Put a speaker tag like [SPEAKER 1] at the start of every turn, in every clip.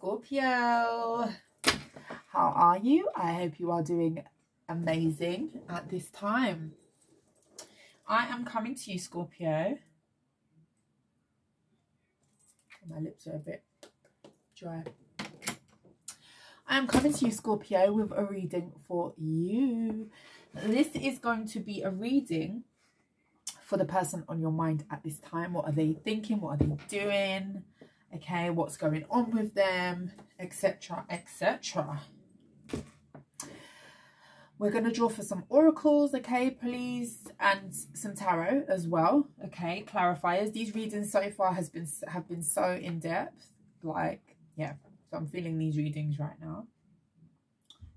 [SPEAKER 1] Scorpio. How are you? I hope you are doing amazing at this time. I am coming to you, Scorpio. My lips are a bit dry. I am coming to you, Scorpio, with a reading for you. This is going to be a reading for the person on your mind at this time. What are they thinking? What are they doing? Okay, what's going on with them, etc., etc. We're going to draw for some oracles, okay, please, and some tarot as well, okay, clarifiers. These readings so far has been have been so in depth, like, yeah, so I'm feeling these readings right now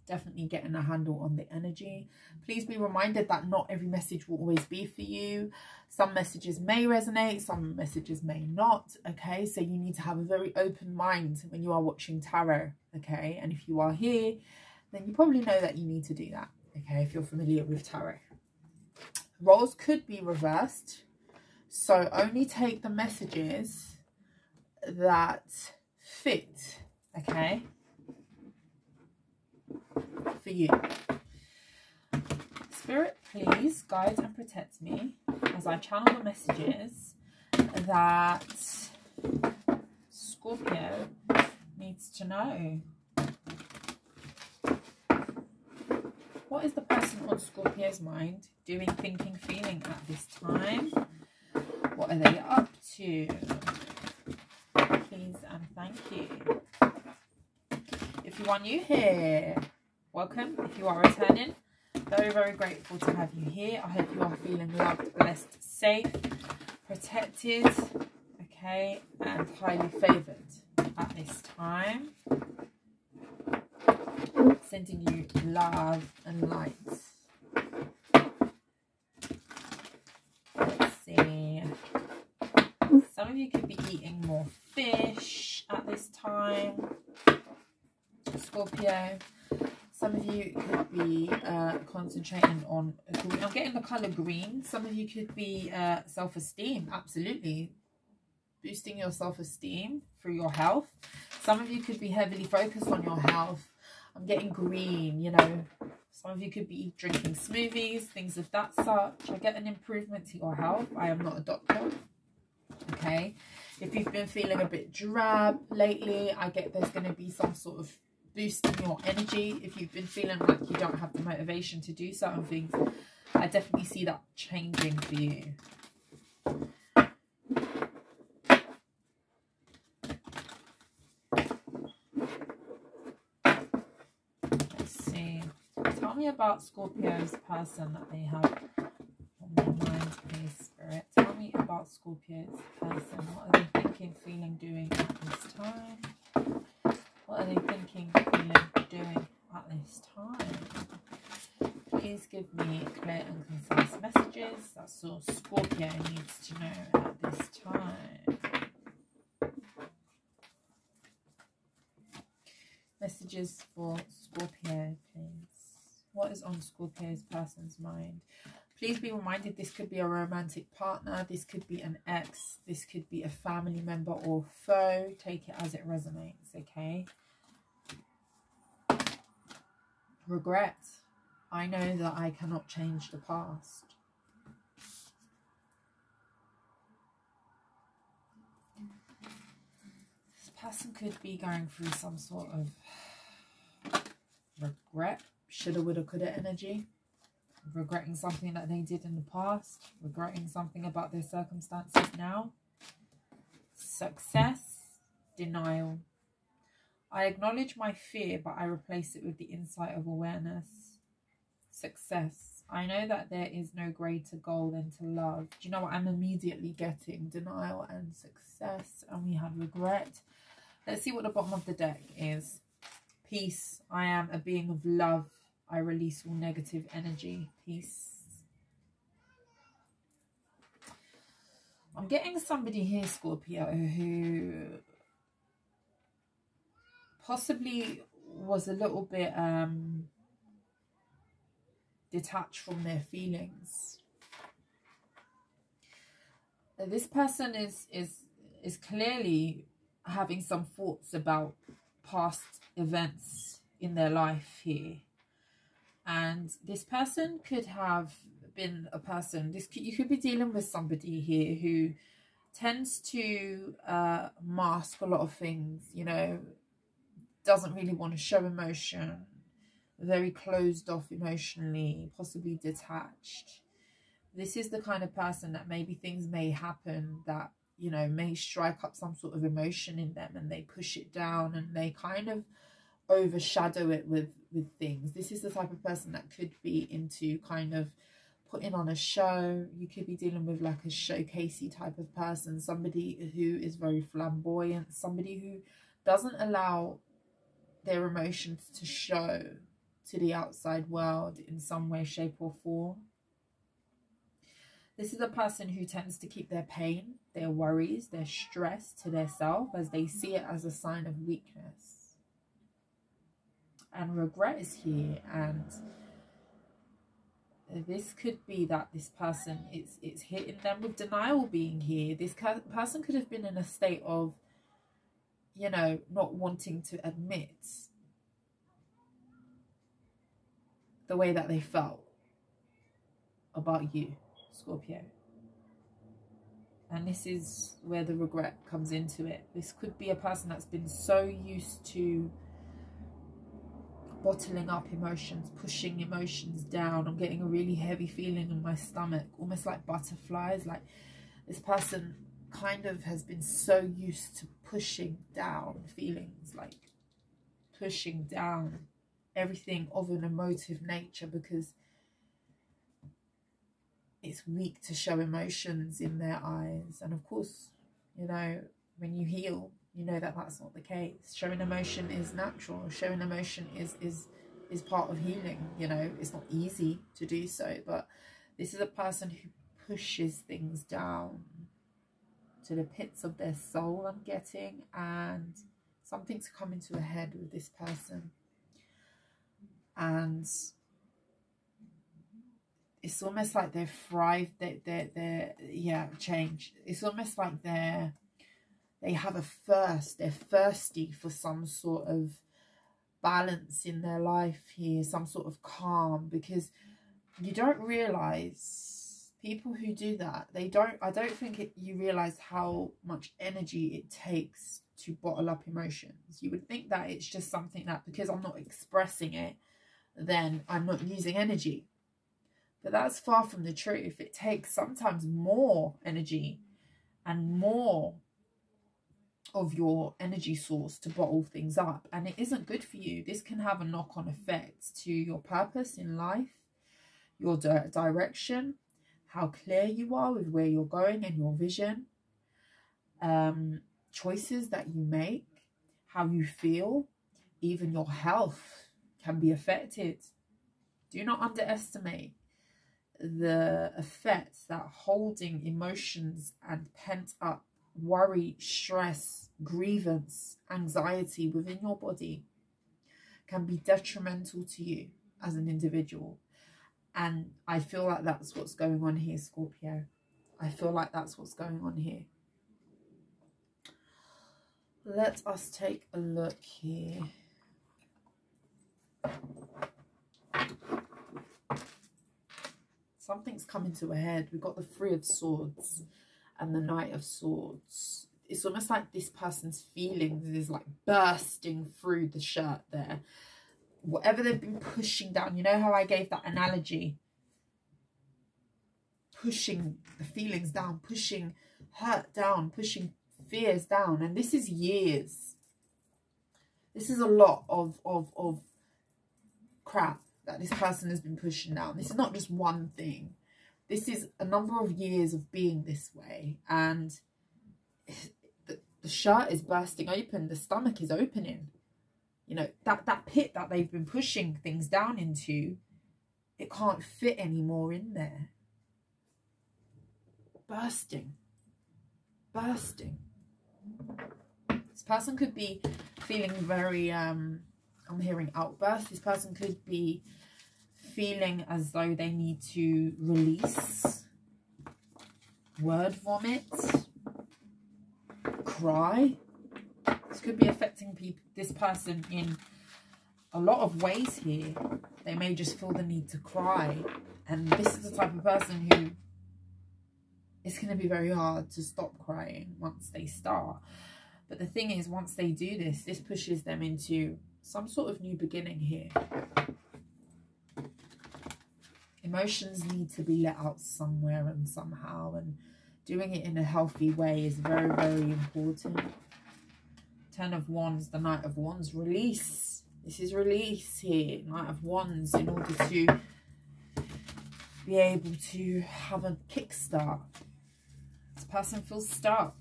[SPEAKER 1] definitely getting a handle on the energy. Please be reminded that not every message will always be for you. Some messages may resonate, some messages may not, okay? So you need to have a very open mind when you are watching tarot, okay? And if you are here, then you probably know that you need to do that, okay? If you're familiar with tarot. Roles could be reversed, so only take the messages that fit, okay? For you. Spirit, please guide and protect me as I channel the messages that Scorpio needs to know. What is the person on Scorpio's mind doing, thinking, feeling at this time? What are they up to? Please and thank you. If you are new here, welcome. If you are returning, very, very grateful to have you here. I hope you are feeling loved, blessed, safe, protected, okay, and highly favoured at this time. Sending you love and light. Let's see. Some of you could be eating more fish at this time. Scorpio. You could be uh, concentrating on green. I'm getting the colour green. Some of you could be uh, self-esteem. Absolutely. Boosting your self-esteem through your health. Some of you could be heavily focused on your health. I'm getting green, you know. Some of you could be drinking smoothies, things of that such. I get an improvement to your health. I am not a doctor. Okay. If you've been feeling a bit drab lately, I get there's going to be some sort of boosting your energy. If you've been feeling like you don't have the motivation to do certain things i definitely see that changing for you. Let's see. Tell me about scorpio's person that they have on their mind please spirit. Tell me about scorpio's person. What are they thinking feeling doing at this time what are they thinking, feeling, doing at this time? Please give me clear and concise messages. That's all Scorpio needs to know at this time. Messages for Scorpio, please. What is on Scorpio's person's mind? Please be reminded this could be a romantic partner, this could be an ex, this could be a family member or foe. Take it as it resonates, okay? regret. I know that I cannot change the past. This person could be going through some sort of regret, shoulda, woulda, coulda energy. Regretting something that they did in the past. Regretting something about their circumstances now. Success, denial, I acknowledge my fear, but I replace it with the insight of awareness. Success. I know that there is no greater goal than to love. Do you know what I'm immediately getting? Denial and success. And we have regret. Let's see what the bottom of the deck is. Peace. I am a being of love. I release all negative energy. Peace. I'm getting somebody here, Scorpio, who possibly was a little bit um, detached from their feelings. This person is is is clearly having some thoughts about past events in their life here. And this person could have been a person, this could, you could be dealing with somebody here who tends to uh, mask a lot of things, you know, doesn't really want to show emotion, very closed off emotionally, possibly detached. This is the kind of person that maybe things may happen that, you know, may strike up some sort of emotion in them and they push it down and they kind of overshadow it with, with things. This is the type of person that could be into kind of putting on a show. You could be dealing with like a showcasey type of person, somebody who is very flamboyant, somebody who doesn't allow their emotions to show to the outside world in some way, shape, or form. This is a person who tends to keep their pain, their worries, their stress to themselves as they see it as a sign of weakness. And regret is here and this could be that this person it's it's hitting them with denial being here. This person could have been in a state of you know not wanting to admit the way that they felt about you scorpio. And this is where the regret comes into it. This could be a person that's been so used to bottling up emotions, pushing emotions down. I'm getting a really heavy feeling in my stomach, almost like butterflies. Like this person kind of has been so used to pushing down feelings, like pushing down everything of an emotive nature because it's weak to show emotions in their eyes. And of course, you know, when you heal, you know that that's not the case. Showing emotion is natural. Showing emotion is is is part of healing you know? It's not easy to do so but this is a person who pushes things down to the pits of their soul i'm getting and something's coming to a head with this person. And it's almost like they're fried they they're, they're yeah change. It's almost like they're they have a thirst, they're thirsty for some sort of balance in their life here, some sort of calm, because you don't realize people who do that, they don't, I don't think it, you realize how much energy it takes to bottle up emotions. You would think that it's just something that because I'm not expressing it, then I'm not using energy. But that's far from the truth. It takes sometimes more energy and more of your energy source to bottle things up. And it isn't good for you. This can have a knock-on effect to your purpose in life your di direction how clear you are with where you're going and your vision um, choices that you make how you feel. Even your health can be affected. Do not underestimate the effects that holding emotions and pent up worry, stress, grievance, anxiety within your body can be detrimental to you as an individual. And I feel like that's what's going on here, Scorpio. I feel like that's what's going on here. Let us take a look here. Something's coming to a head. We've got the Three of Swords and the Knight of Swords. It's almost like this person's feelings is like bursting through the shirt there. Whatever they've been pushing down. You know how I gave that analogy? Pushing the feelings down, pushing hurt down, pushing fears down. And this is years. This is a lot of, of, of crap that this person has been pushing down. This is not just one thing this is a number of years of being this way and the, the shirt is bursting open the stomach is opening. You know that that pit that they've been pushing things down into it can't fit anymore in there. Bursting. Bursting. This person could be feeling very um i'm hearing outburst this person could be feeling as though they need to release, word vomit, cry, This could be affecting people, this person in a lot of ways here. They may just feel the need to cry. And this is the type of person who it's going to be very hard to stop crying once they start. But the thing is, once they do this, this pushes them into some sort of new beginning here. Emotions need to be let out somewhere and somehow. And doing it in a healthy way is very, very important. Ten of Wands, the Knight of Wands, release. This is release here. Knight of Wands in order to be able to have a kickstart. This person feels stuck.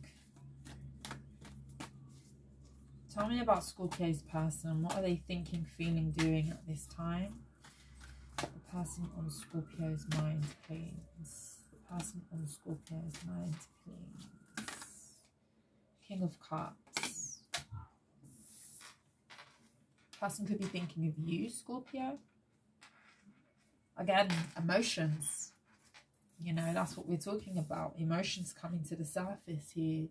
[SPEAKER 1] Tell me about Scorpio's person. What are they thinking, feeling, doing at this time? The person on Scorpio's mind, please. The person on Scorpio's mind, please. King of Cups. Person could be thinking of you, Scorpio. Again, emotions. You know, that's what we're talking about. Emotions coming to the surface here.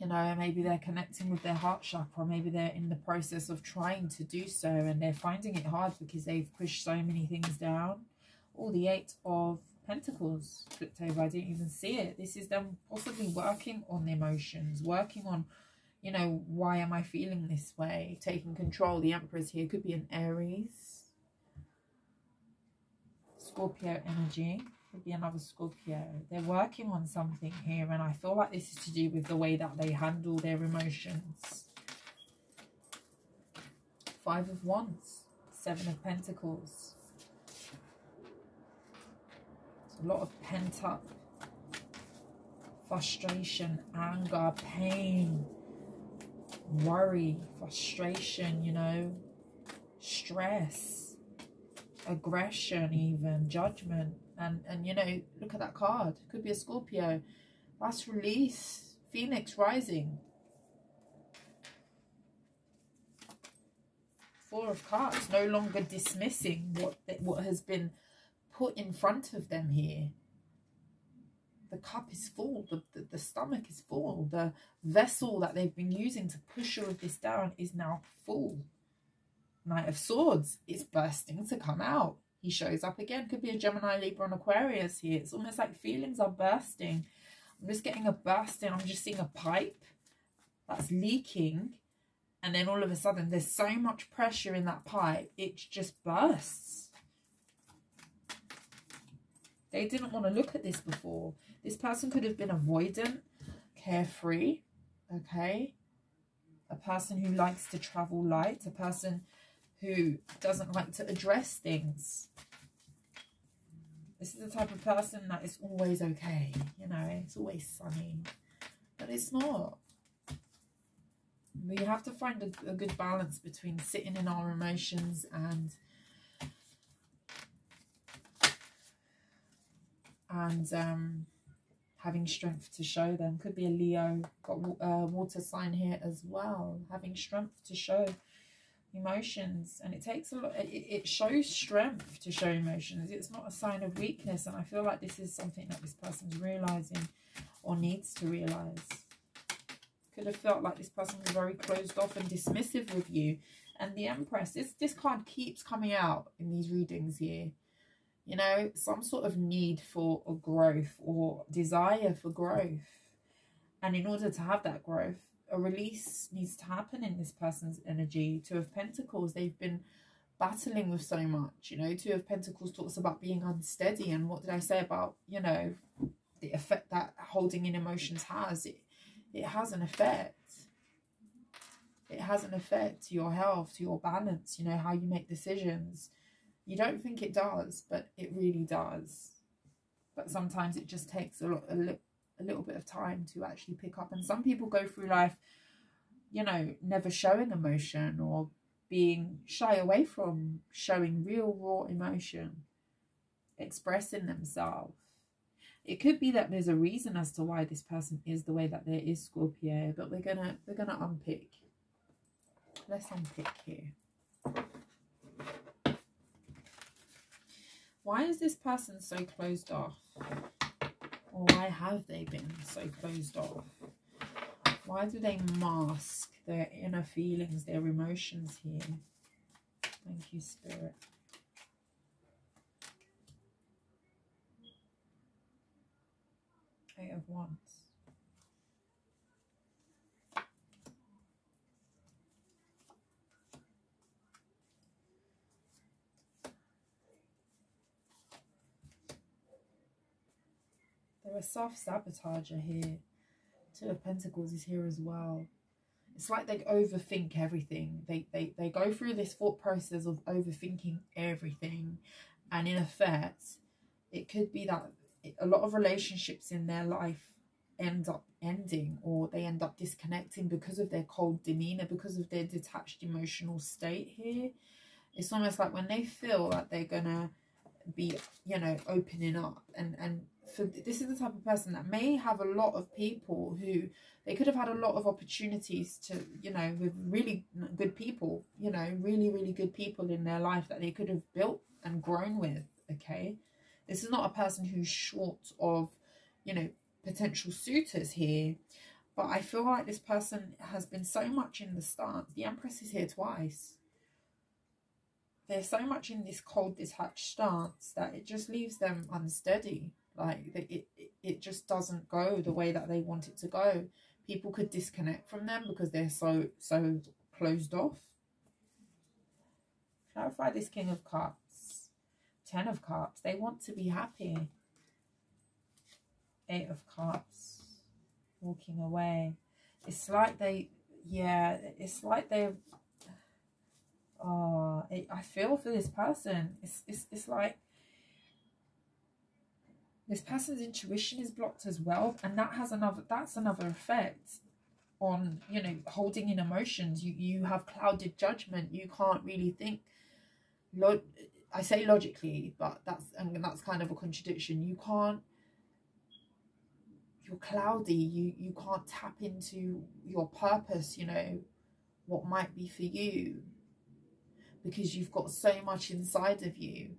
[SPEAKER 1] you know, maybe they're connecting with their heart chakra, maybe they're in the process of trying to do so and they're finding it hard because they've pushed so many things down. Or the Eight of Pentacles flipped over, I didn't even see it. This is them possibly working on the emotions, working on, you know, why am I feeling this way? Taking control. The Empress here could be an Aries. Scorpio energy could be another Scorpio. They're working on something here, and I feel like this is to do with the way that they handle their emotions. Five of Wands, Seven of Pentacles. It's a lot of pent up frustration, anger, pain, worry, frustration, you know, stress, aggression even, judgment and, and you know, look at that card. Could be a Scorpio. That's release. Phoenix rising. Four of Cups. No longer dismissing what, what has been put in front of them here. The cup is full. The, the, the stomach is full. The vessel that they've been using to push all of this down is now full. Knight of Swords is bursting to come out he shows up again. Could be a Gemini, Libra, and Aquarius here. It's almost like feelings are bursting. I'm just getting a bursting. I'm just seeing a pipe that's leaking. And then all of a sudden, there's so much pressure in that pipe, it just bursts. They didn't want to look at this before. This person could have been avoidant, carefree, okay? A person who likes to travel light, a person who doesn't like to address things. This is the type of person that is always okay, you know, it's always sunny, but it's not. We have to find a, a good balance between sitting in our emotions and and um, having strength to show them. Could be a Leo, got a uh, water sign here as well. Having strength to show emotions and it takes a lot it, it shows strength to show emotions it's not a sign of weakness and i feel like this is something that this person's realizing or needs to realize could have felt like this person was very closed off and dismissive with you and the empress this this card keeps coming out in these readings here you know some sort of need for a growth or desire for growth and in order to have that growth a release needs to happen in this person's energy. Two of Pentacles, they've been battling with so much. You know, Two of Pentacles talks about being unsteady. And what did I say about, you know, the effect that holding in emotions has? It, it has an effect. It has an effect to your health, to your balance, you know, how you make decisions. You don't think it does, but it really does. But sometimes it just takes a lot, a, li a little bit of time to actually pick up. And some people go through life, you know, never showing emotion or being shy away from showing real raw emotion, expressing themselves. It could be that there's a reason as to why this person is the way that there is Scorpio, but we're gonna we're gonna unpick. Let's unpick here. Why is this person so closed off? Or why have they been so closed off? Why do they mask their inner feelings, their emotions here? Thank you, Spirit. Eight of Wands. They're a self-sabotager here. Two of Pentacles is here as well. It's like they overthink everything. They, they, they go through this thought process of overthinking everything. And in effect, it could be that a lot of relationships in their life end up ending or they end up disconnecting because of their cold demeanor, because of their detached emotional state here. It's almost like when they feel that they're going to be, you know, opening up and, and for this is the type of person that may have a lot of people who they could have had a lot of opportunities to you know with really good people you know really really good people in their life that they could have built and grown with okay? This is not a person who's short of you know potential suitors here but i feel like this person has been so much in the stance the empress is here twice. They're so much in this cold detached stance that it just leaves them unsteady like it, it, just doesn't go the way that they want it to go. People could disconnect from them because they're so, so closed off. Clarify this King of Cups. Ten of Cups. They want to be happy. Eight of Cups. Walking away. It's like they, yeah, it's like they're, oh, it, I feel for this person. It's, it's, it's like this person's intuition is blocked as well and that has another that's another effect on you know holding in emotions. You you have clouded judgment. You can't really think lo- i say logically but that's and that's kind of a contradiction. You can't you're cloudy. You you can't tap into your purpose you know what might be for you because you've got so much inside of you.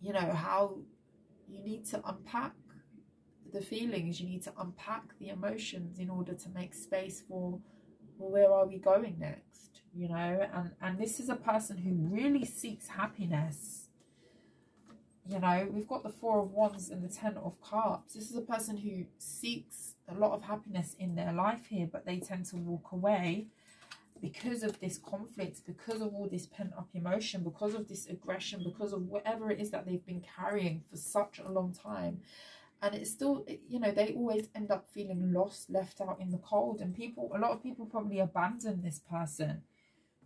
[SPEAKER 1] You know how you need to unpack the feelings, you need to unpack the emotions in order to make space for well, where are we going next? You know, and, and this is a person who really seeks happiness. You know, we've got the Four of Wands and the Ten of Cups. This is a person who seeks a lot of happiness in their life here, but they tend to walk away because of this conflict, because of all this pent up emotion, because of this aggression, because of whatever it is that they've been carrying for such a long time. And it's still, you know, they always end up feeling lost, left out in the cold. And people, a lot of people probably abandon this person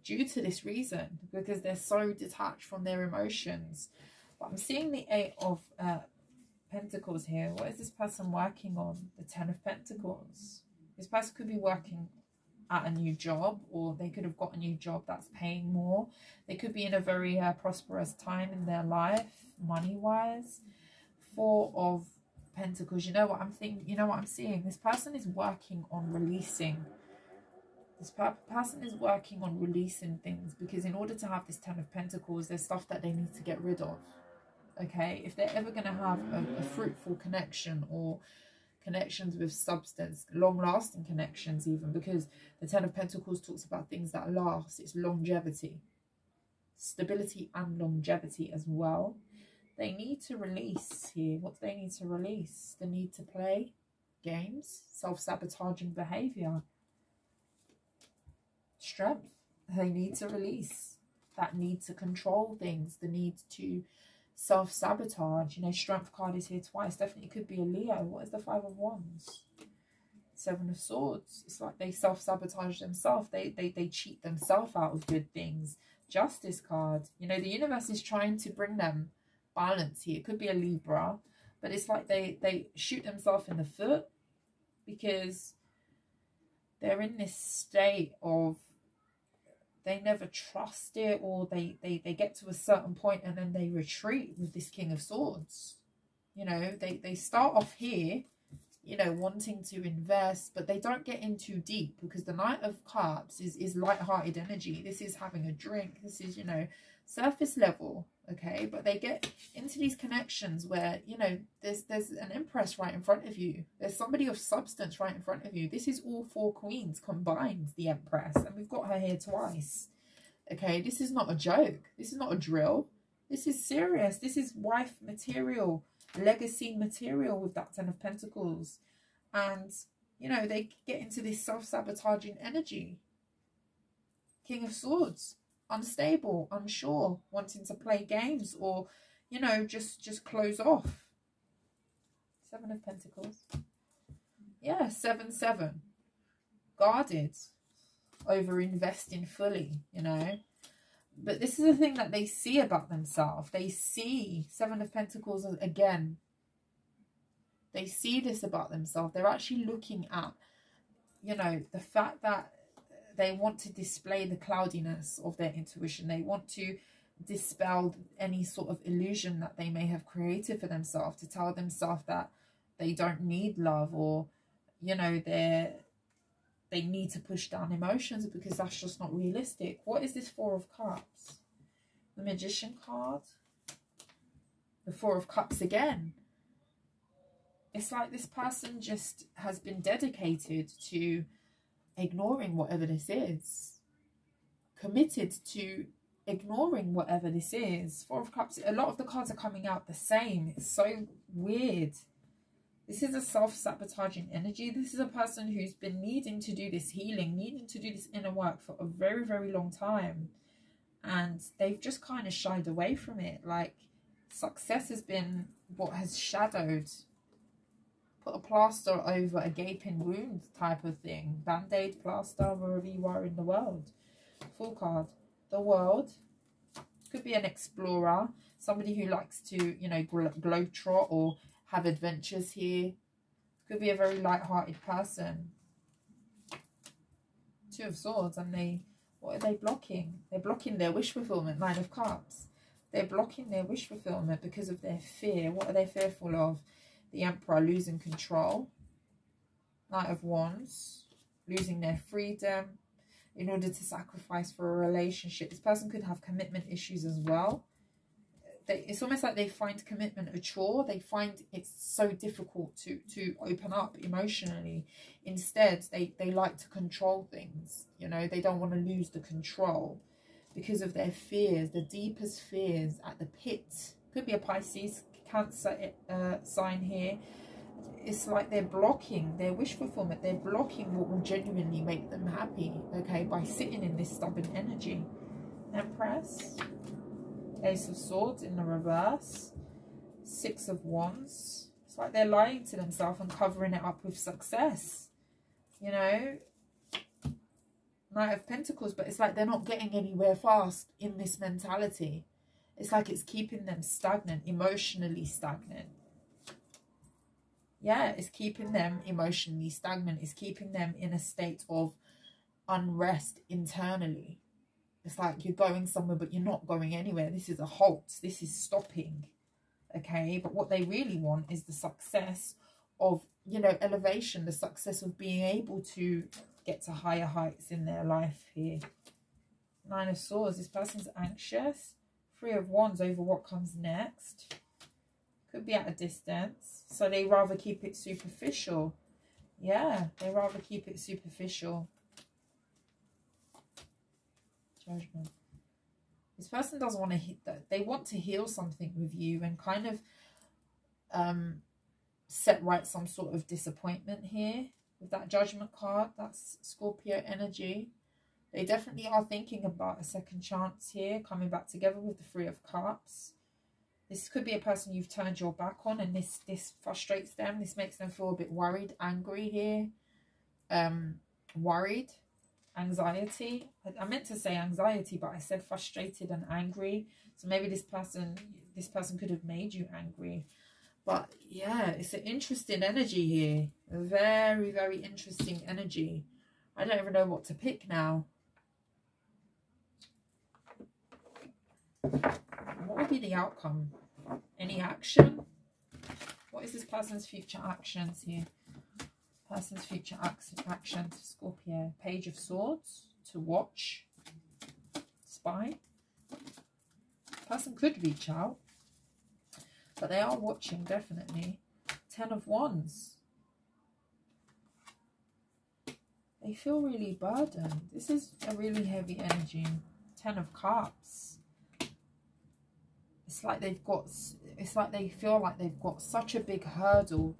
[SPEAKER 1] due to this reason because they're so detached from their emotions. But I'm seeing the Eight of uh, Pentacles here. What is this person working on? The Ten of Pentacles. This person could be working at a new job or they could have got a new job that's paying more. They could be in a very uh, prosperous time in their life, money-wise. Four of Pentacles. You know what I'm thinking? You know what I'm seeing? This person is working on releasing. This person is working on releasing things because in order to have this Ten of Pentacles, there's stuff that they need to get rid of. Okay? If they're ever going to have a, a fruitful connection or connections with substance, long-lasting connections even, because the Ten of Pentacles talks about things that last. It's longevity, stability and longevity as well. They need to release here. What do they need to release? The need to play games, self-sabotaging behaviour, strength. They need to release that need to control things, the need to self-sabotage. You know, strength card is here twice. Definitely could be a Leo. What is the Five of Wands? Seven of Swords. It's like they self-sabotage themselves. They, they, they cheat themselves out of good things. Justice card. You know, the universe is trying to bring them balance here. It could be a Libra. But it's like they, they shoot themselves in the foot because they're in this state of they never trust it or they, they, they get to a certain point and then they retreat with this King of Swords. You know, they, they start off here you know, wanting to invest, but they don't get in too deep because the Knight of Cups is, is light-hearted energy. This is having a drink. This is, you know, surface level, okay? But they get into these connections where, you know, there's there's an empress right in front of you. There's somebody of substance right in front of you. This is all four queens combined, the empress. And we've got her here twice, okay? This is not a joke. This is not a drill. This is serious. This is wife material legacy material with that Ten of Pentacles. And, you know, they get into this self-sabotaging energy. King of Swords, unstable, unsure, wanting to play games or, you know, just, just close off. Seven of Pentacles. Yeah, seven, seven. Guarded. Over investing fully, you know but this is the thing that they see about themselves. They see Seven of Pentacles again. They see this about themselves. They're actually looking at, you know, the fact that they want to display the cloudiness of their intuition. They want to dispel any sort of illusion that they may have created for themselves to tell themselves that they don't need love or, you know, they're they need to push down emotions because that's just not realistic. What is this Four of Cups? The Magician card. The Four of Cups again. It's like this person just has been dedicated to ignoring whatever this is. Committed to ignoring whatever this is. Four of Cups, a lot of the cards are coming out the same. It's so weird. This is a self-sabotaging energy. This is a person who's been needing to do this healing, needing to do this inner work for a very, very long time. And they've just kind of shied away from it. Like, success has been what has shadowed. Put a plaster over a gaping wound type of thing. Band-aid, plaster, wherever you are in the world. Full card. The world. Could be an explorer. Somebody who likes to, you know, globetrot or have adventures here. Could be a very light-hearted person. Two of Swords, and they, what are they blocking? They're blocking their wish fulfillment, Nine of Cups. They're blocking their wish fulfillment because of their fear. What are they fearful of? The Emperor losing control. Knight of Wands, losing their freedom in order to sacrifice for a relationship. This person could have commitment issues as well they, it's almost like they find commitment a chore. They find it's so difficult to to open up emotionally. Instead, they they like to control things. You know, they don't want to lose the control because of their fears, the deepest fears at the pit. Could be a Pisces Cancer uh, sign here. It's like they're blocking their wish fulfillment. They're blocking what will genuinely make them happy. Okay, by sitting in this stubborn energy. Empress. Ace of Swords in the reverse. Six of Wands. It's like they're lying to themselves and covering it up with success. You know? Knight of Pentacles. But it's like they're not getting anywhere fast in this mentality. It's like it's keeping them stagnant, emotionally stagnant. Yeah, it's keeping them emotionally stagnant. It's keeping them in a state of unrest internally. It's like you're going somewhere, but you're not going anywhere. This is a halt. This is stopping. Okay. But what they really want is the success of, you know, elevation, the success of being able to get to higher heights in their life here. Nine of Swords. This person's anxious. Three of Wands over what comes next. Could be at a distance. So they rather keep it superficial. Yeah, they rather keep it superficial. Judgment. This person doesn't want to hit that. They want to heal something with you and kind of um, set right some sort of disappointment here with that judgment card. That's Scorpio energy. They definitely are thinking about a second chance here, coming back together with the Three of Cups. This could be a person you've turned your back on and this, this frustrates them. This makes them feel a bit worried, angry here. Um, worried anxiety. I, I meant to say anxiety, but I said frustrated and angry. So maybe this person, this person could have made you angry. But yeah, it's an interesting energy here. Very, very interesting energy. I don't even know what to pick now. What would be the outcome? Any action? What is this person's future actions here? Person's future action to Scorpio. Page of Swords to watch. Spy. Person could reach out. But they are watching, definitely. Ten of Wands. They feel really burdened. This is a really heavy energy. Ten of Cups. It's like they've got, it's like they feel like they've got such a big hurdle.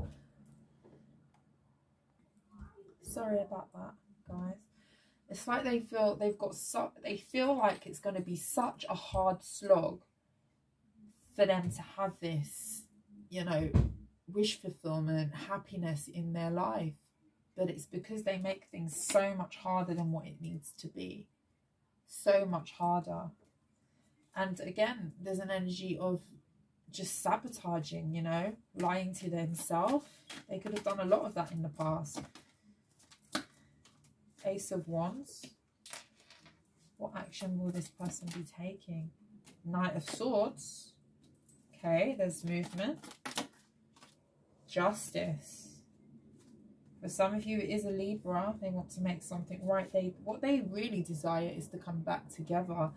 [SPEAKER 1] Sorry about that, guys. It's like they feel they've got so, they feel like it's going to be such a hard slog for them to have this, you know, wish fulfillment, happiness in their life but it's because they make things so much harder than what it needs to be. So much harder. And again, there's an energy of just sabotaging, you know, lying to themselves. They could have done a lot of that in the past. Ace of Wands. What action will this person be taking? Knight of Swords. Okay, there's movement. Justice for some of you, it is a Libra. They want to make something right. They What they really desire is to come back together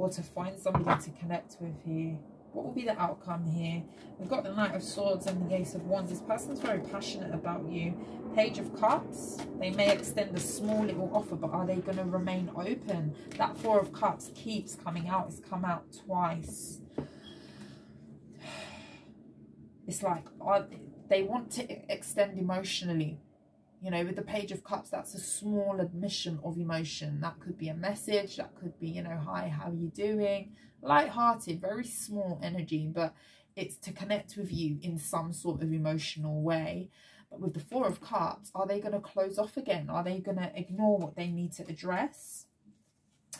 [SPEAKER 1] or to find somebody to connect with here. What will be the outcome here? We've got the Knight of Swords and the Ace of Wands. This person's very passionate about you. Page of Cups. They may extend a small little offer, but are they going to remain open? That Four of Cups keeps coming out. It's come out twice. It's like are, they want to extend emotionally you know with the page of cups that's a small admission of emotion. That could be a message that could be you know hi how are you doing? Light-hearted very small energy but it's to connect with you in some sort of emotional way. But with the four of cups are they going to close off again? Are they going to ignore what they need to address?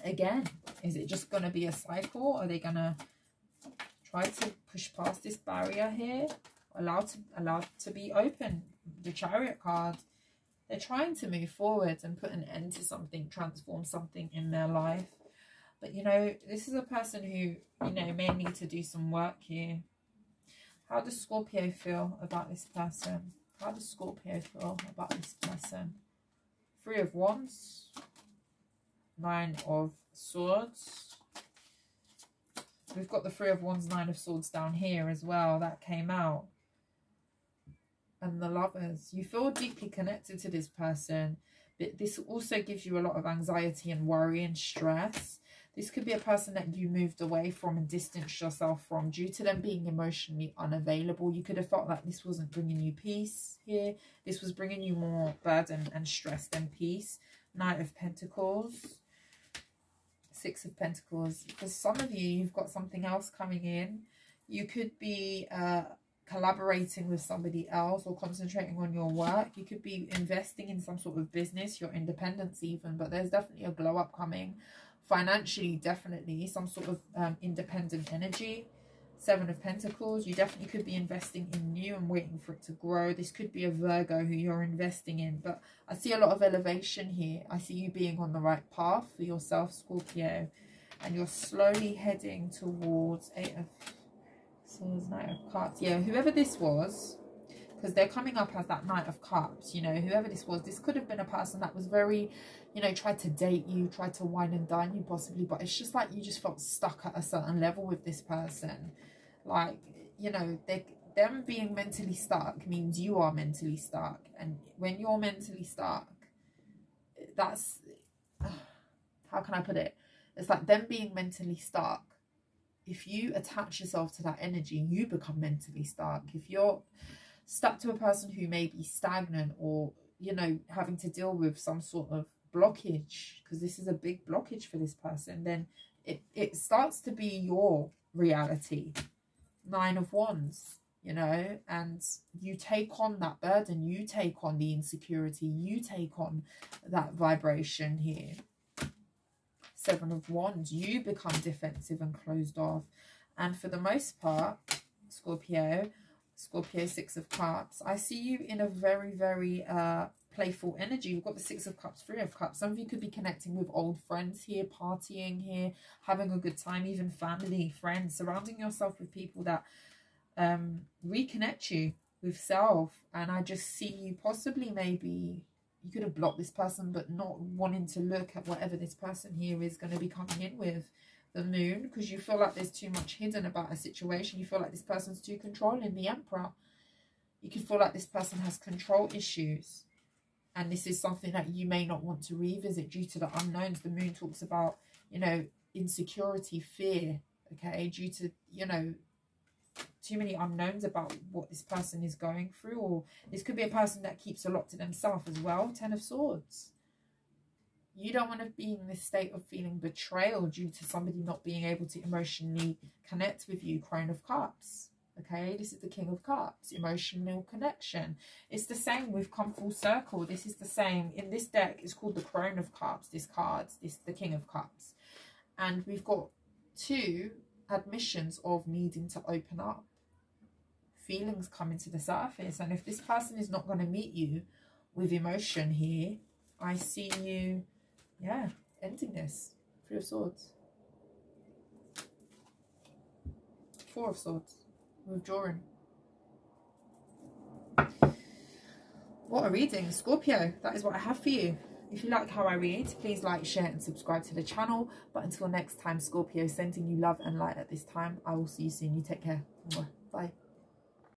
[SPEAKER 1] Again is it just going to be a cycle? Are they going to try to push past this barrier here? Allow to allow to be open. The chariot card they're trying to move forward and put an end to something, transform something in their life. But, you know, this is a person who, you know, may need to do some work here. How does Scorpio feel about this person? How does Scorpio feel about this person? Three of Wands. Nine of Swords. We've got the Three of Wands, Nine of Swords down here as well. That came out and the lovers. You feel deeply connected to this person, but this also gives you a lot of anxiety and worry and stress. This could be a person that you moved away from and distanced yourself from due to them being emotionally unavailable. You could have felt that this wasn't bringing you peace here. This was bringing you more burden and stress than peace. Knight of Pentacles. Six of Pentacles. For some of you, you've got something else coming in. You could be uh, collaborating with somebody else or concentrating on your work. You could be investing in some sort of business, your independence even, but there's definitely a glow up coming. Financially, definitely some sort of um, independent energy. Seven of Pentacles, you definitely could be investing in new and waiting for it to grow. This could be a Virgo who you're investing in, but I see a lot of elevation here. I see you being on the right path for yourself, Scorpio, and you're slowly heading towards Eight of Swords, Knight of Cups. Yeah, whoever this was, because they're coming up as that Knight of Cups, you know, whoever this was, this could have been a person that was very, you know, tried to date you, tried to wine and dine you possibly, but it's just like you just felt stuck at a certain level with this person. Like, you know, they them being mentally stuck means you are mentally stuck. And when you're mentally stuck, that's, how can I put it? It's like them being mentally stuck if you attach yourself to that energy, you become mentally stuck. If you're stuck to a person who may be stagnant or, you know, having to deal with some sort of blockage, because this is a big blockage for this person, then it, it starts to be your reality. Nine of Wands, you know, and you take on that burden, you take on the insecurity, you take on that vibration here. Seven of Wands, you become defensive and closed off. And for the most part, Scorpio, Scorpio, Six of Cups, I see you in a very, very uh, playful energy. We've got the Six of Cups, Three of Cups. Some of you could be connecting with old friends here, partying here, having a good time, even family, friends, surrounding yourself with people that um, reconnect you with self and I just see you possibly maybe you could have blocked this person but not wanting to look at whatever this person here is going to be coming in with the moon because you feel like there's too much hidden about a situation. You feel like this person's too controlling the emperor. You could feel like this person has control issues. And this is something that you may not want to revisit due to the unknowns. The moon talks about you know insecurity fear okay due to you know too many unknowns about what this person is going through or this could be a person that keeps a lot to themselves as well. Ten of swords. You don't want to be in this state of feeling betrayal due to somebody not being able to emotionally connect with you. Crone of cups. Okay this is the king of cups emotional connection. It's the same with come full circle. This is the same. In this deck it's called the crone of cups. This card this the king of cups. And we've got two admissions of needing to open up feelings coming to the surface. And if this person is not going to meet you with emotion here i see you yeah ending this. Three of swords. Four of swords. Withdrawing. What a reading. Scorpio that is what i have for you if you like how I read, please like, share and subscribe to the channel. But until next time, Scorpio, sending you love and light at this time. I will see you soon. You take care. Bye.